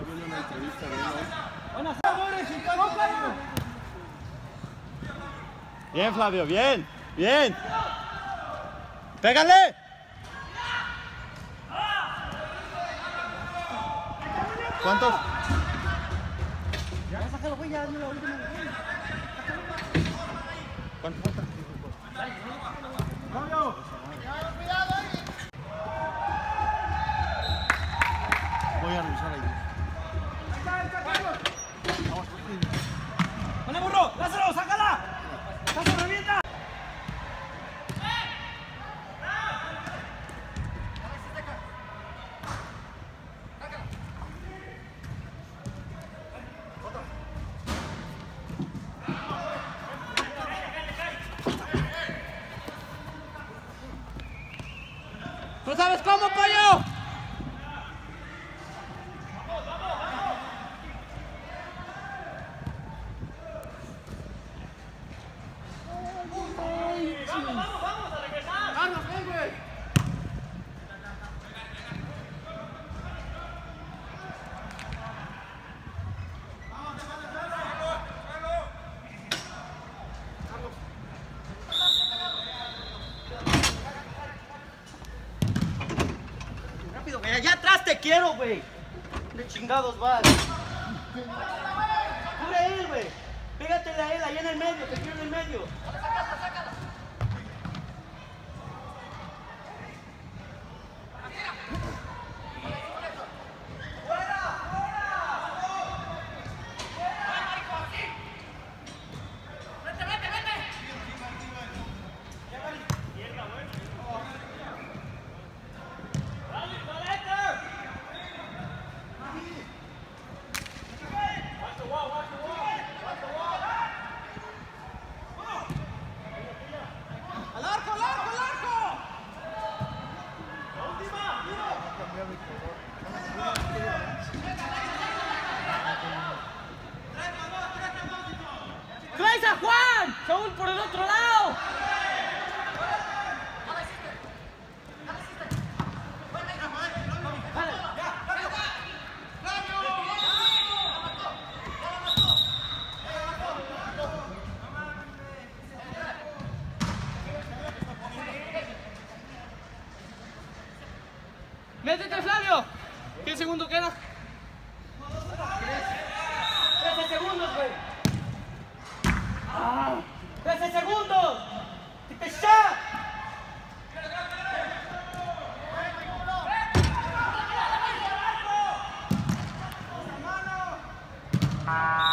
viendo tardes, Chicago. Bien, Flavio, bien, bien. ¡Pégale! ¿Cuántos? Voy a revisar ahí. ¡Vale, burro! ¡Lázaro, sácala! ¿Tú sabes cómo, pollo? Allá atrás te quiero, güey. De chingados vas. Cubre él, güey. Pégatele a él, allá en el medio. Te quiero en el medio. ¡Saúl por el otro lado! ¡Métete, Flavio! ¿Qué segundo queda? 13 segundos, güey. ¡Ah! ¡13 segundos! ¡Te shot! ¡Ah!